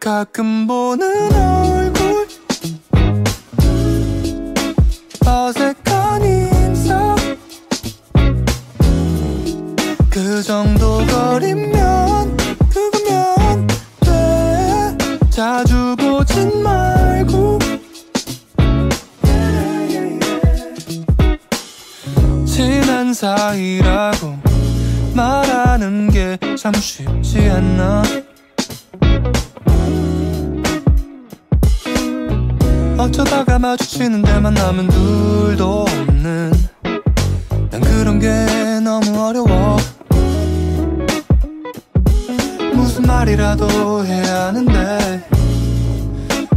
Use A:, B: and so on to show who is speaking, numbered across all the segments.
A: 가끔 보는 그 정도 거리면 그거면 돼. 자주 보진 말고. 친한 사이라고 말하는 게 참 쉽지 않나? 어쩌다가 마주치는 데만 남은 둘도 없는. 난 그런 게 너무 어려워 말이라도 해야 하는데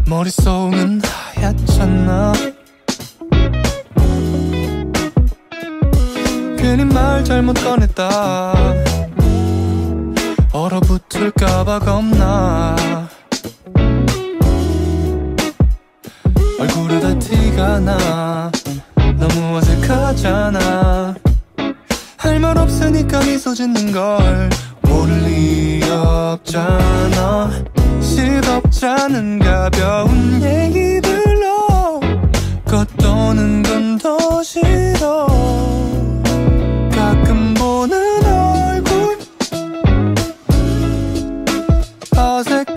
A: 머릿속은 하얗잖아. 괜히 말 잘못 꺼냈다. 얼어붙을까봐 겁나. 얼굴에 다 티가 나. 너무 어색하잖아. 할 말 없으니까 미소 짓는 걸 모를 리 없잖아. 시덥잖은 가벼운 얘기들로 겉도는 건 더 싫어. 가끔 보는 얼굴 어색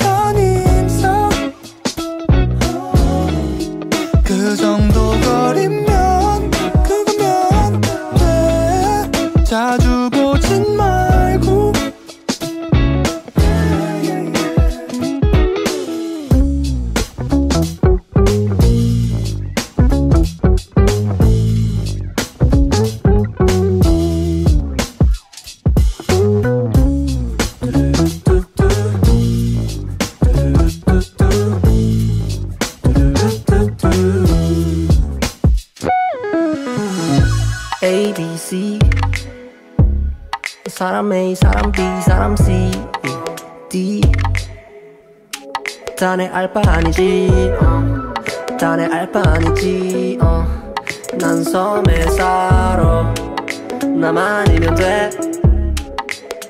B: B, C. 사람 A, 사람 B, 사람 C, D. 다내 알바 아니지. 어. 다내 알바 아니지. 어. 난 섬에 살아. 나만이면 돼.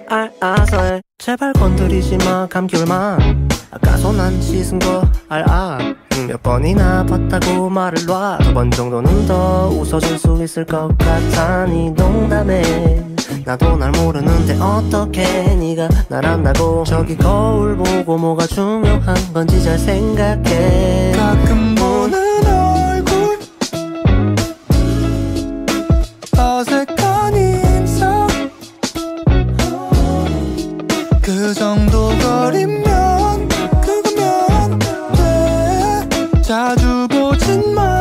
B: 알아서 해. 제발 건드리지 마 감귤만 아까 손안 씻은 거 알아. 음, 몇 번이나 봤다고 말을 놔 두 번 정도는 더 웃어줄 수 있을 것 같아 니 농담에 나도 날 모르는데 어떻게 네가 날 안다고. 저기 거울 보고 뭐가 중요한 건지 잘 생각해.
A: 가끔 보는 얼굴. 어색한 인상 그 정도 거림 怎么